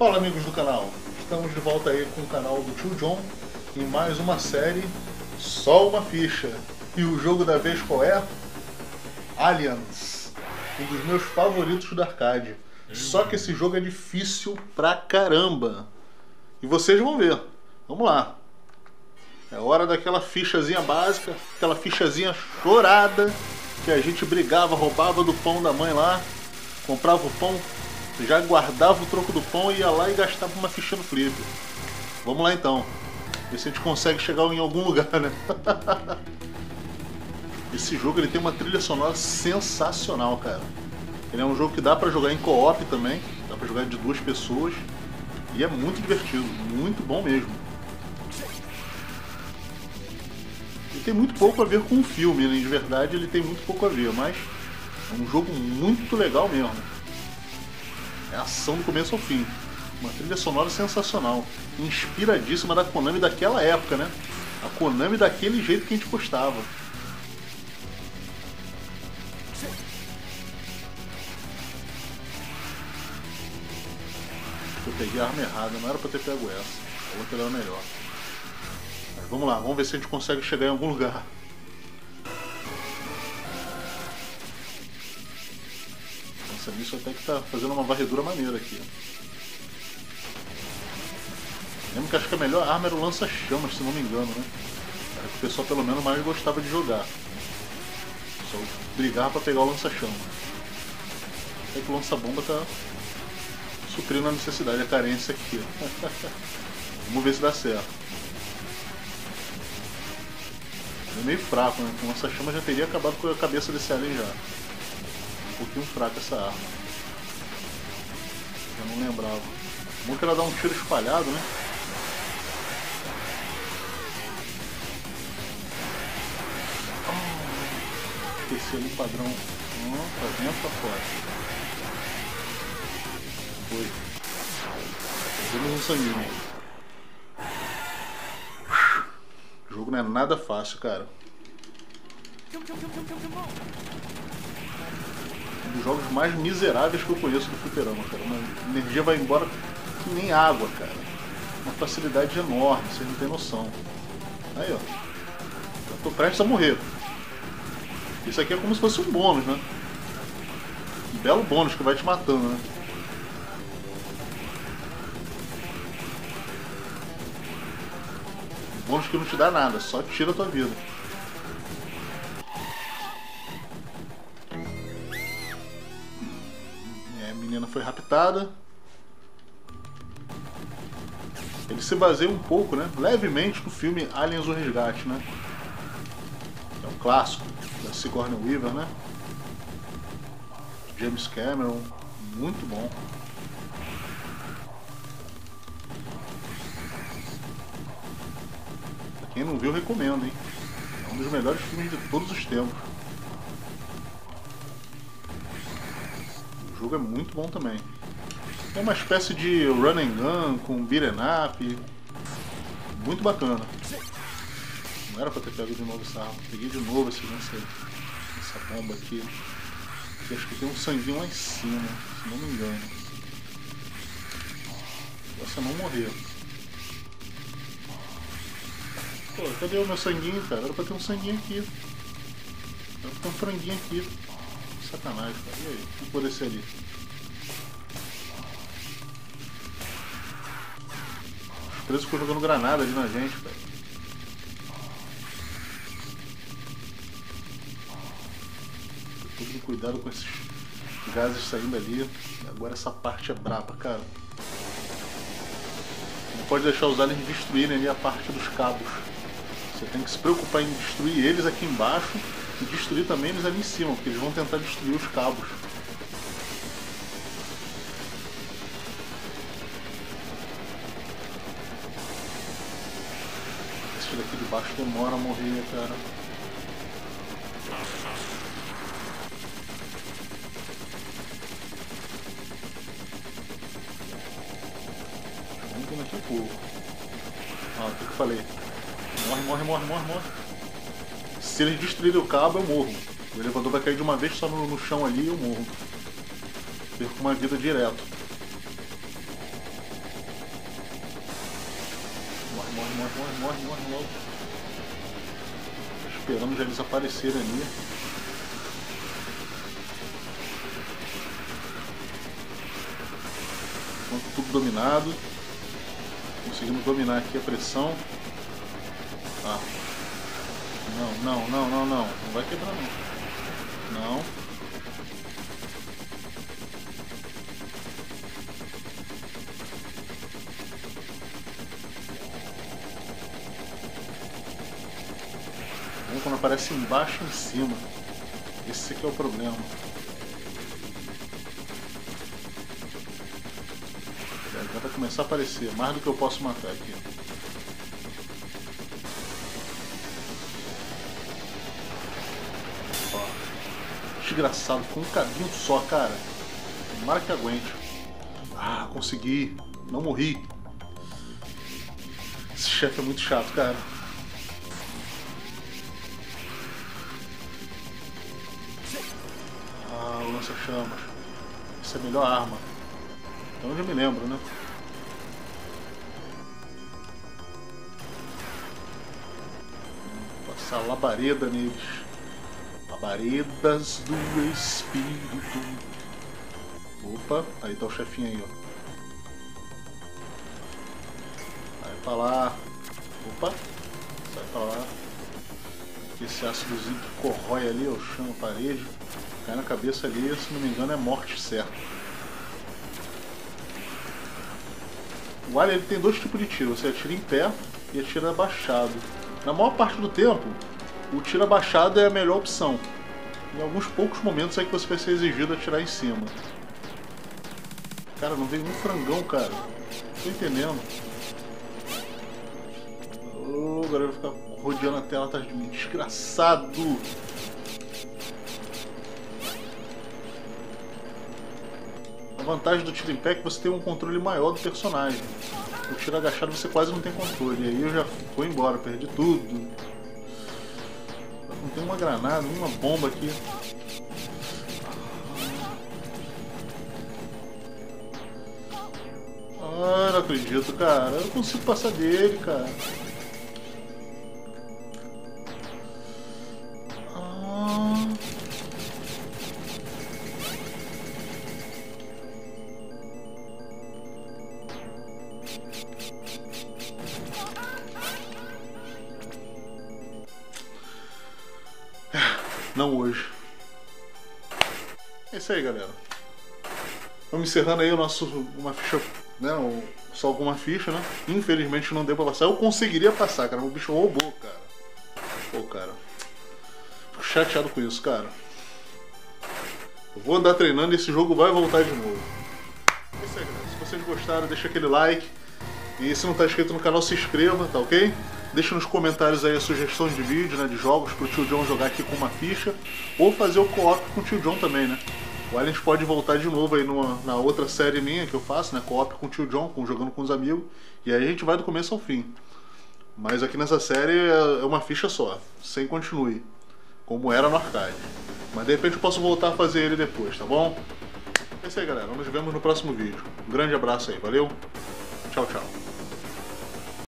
Fala amigos do canal, estamos de volta aí com o canal do Tio John em mais uma série Só uma ficha. E o jogo da vez qual é? Aliens, um dos meus favoritos do arcade. Só que esse jogo é difícil pra caramba. E vocês vão ver. Vamos lá. É hora daquela fichazinha básica, aquela fichazinha chorada que a gente brigava, roubava do pão da mãe lá, comprava o pão, já guardava o troco do pão e ia lá e gastava uma ficha no flip. Vamos lá então. Ver se a gente consegue chegar em algum lugar, né? Esse jogo ele tem uma trilha sonora sensacional, cara. Ele é um jogo que dá pra jogar em co-op também, dá pra jogar de duas pessoas e é muito divertido, muito bom mesmo. E tem muito pouco a ver com o filme, né? de verdade ele tem muito pouco a ver, mas é um jogo muito legal mesmo. É ação do começo ao fim. Uma trilha sonora sensacional. Inspiradíssima da Konami daquela época, né? A Konami daquele jeito que a gente gostava. Eu peguei a arma errada, não era pra ter pego essa. A outra era melhor. Mas vamos lá, vamos ver se a gente consegue chegar em algum lugar. Nossa, nisso até que tá fazendo uma varredura maneira aqui. Lembro que acho que a melhor arma era o lança-chamas, se não me engano, né? Era que o pessoal pelo menos mais gostava de jogar. Só brigava pra pegar o lança-chamas. Até que o lança-bomba tá suprindo a necessidade, a carência aqui. Vamos ver se dá certo. É meio fraco, né? Com essa chama já teria acabado com a cabeça desse alien já. Pouquinho fraca essa arma. Eu não lembrava. Bom que ela dá um tiro espalhado, né? Oh, esqueci ali o padrão. Oh, pra dentro pra fora. Foi. Fazemos um sanguinho. O jogo não é nada fácil, cara. Um dos jogos mais miseráveis que eu conheço do fliperama, cara. Uma energia vai embora que nem água, cara. Uma facilidade enorme, vocês não tem noção. Aí, ó. Eu tô prestes a morrer. Isso aqui é como se fosse um bônus, né? Um belo bônus que vai te matando, né? bônus que não te dá nada, só tira a tua vida. Menina foi raptada. Ele se baseia um pouco, né, levemente no filme Aliens o Resgate, né? É um clássico da Sigourney Weaver, né? James Cameron, muito bom. Quem não viu, recomendo, hein? É um dos melhores filmes de todos os tempos. Jogo é muito bom também. É uma espécie de run and gun com beat'em up. Muito bacana. Não era pra ter pego de novo essa arma. Peguei de novo esse, essa, essa bomba aqui. E acho que tem um sanguinho lá em cima, se não me engano. Você não morreu. Pô, cadê o meu sanguinho, cara? Era pra ter um sanguinho aqui. Era pra ter um franguinho aqui. Sacanagem, cara. E aí? O que pode ser ali? Os presos ficam jogando granada ali na gente, cara. Todo cuidado com esses gases saindo ali. Agora essa parte é braba, cara. Não pode deixar os aliens destruírem ali a parte dos cabos. Você tem que se preocupar em destruir eles aqui embaixo e destruir também eles ali em cima, porque eles vão tentar destruir os cabos. Esse daqui de baixo demora a morrer, cara. Vamos vir aqui um pouco. Ah, o que eu falei? Morre, morre, morre, morre, morre se eles destruírem o cabo, eu morro. O elevador vai cair de uma vez só no, no chão ali e eu morro. Perco uma vida direto. Morre, morre, morre, morre, morre, morre logo. Esperando já eles aparecerem ali. Pronto, tudo dominado. Conseguimos dominar aqui a pressão. Ah, não, não, não, não, não. Não vai quebrar não. Não. quando aparece embaixo e em cima. Esse aqui é o problema. Já vai começar a aparecer, mais do que eu posso matar aqui. Desgraçado, com um cabinho só, cara. Tomara que aguente. Ah, consegui. Não morri. Esse chefe é muito chato, cara. lança-chamas. Essa é a melhor arma. Então eu já me lembro, né? Passar labareda neles. Labaredas do Espírito. Opa, aí tá o chefinho aí, ó. Vai pra lá. Opa, sai pra lá. Esse ácidozinho que corrói ali, o chão, a parede. Cai na cabeça ali, se não me engano, é morte certa. O Alien ele tem dois tipos de tiro. Você atira em pé e atira abaixado. Na maior parte do tempo, o tiro abaixado é a melhor opção. Em alguns poucos momentos é que você vai ser exigido atirar em cima. Cara, não veio um frangão, cara. Tô entendendo. Oh, agora vou ficar rodeando a tela atrás de mim. Desgraçado! vantagem do tiro em pé é que você tem um controle maior do personagem. O tiro agachado você quase não tem controle. E aí eu já fui embora, perdi tudo. Tem uma granada, uma bomba aqui. Ah, não acredito, cara. Eu não consigo passar dele, cara. Não hoje. É isso aí, galera. Vamos encerrando aí o nosso. Uma ficha. Né? Só alguma ficha, né? Infelizmente não deu pra passar. Eu conseguiria passar, cara. O bicho roubou, cara. Pô, cara. Fico chateado com isso, cara. Eu vou andar treinando e esse jogo vai voltar de novo. É isso aí, galera. Se vocês gostaram, deixa aquele like. E se não tá inscrito no canal, se inscreva, tá ok? Deixa nos comentários aí a sugestão de vídeo, né, de jogos pro tio John jogar aqui com uma ficha, ou fazer o co-op com o tio John também, né? O Alien pode voltar de novo aí numa, na outra série minha que eu faço, né, co-op com o tio John, com, jogando com os amigos, e aí a gente vai do começo ao fim. Mas aqui nessa série é, é uma ficha só, sem continue, como era no arcade. Mas de repente eu posso voltar a fazer ele depois, tá bom? É isso aí, galera. Nos vemos no próximo vídeo. Um grande abraço aí, valeu? Tchau, tchau.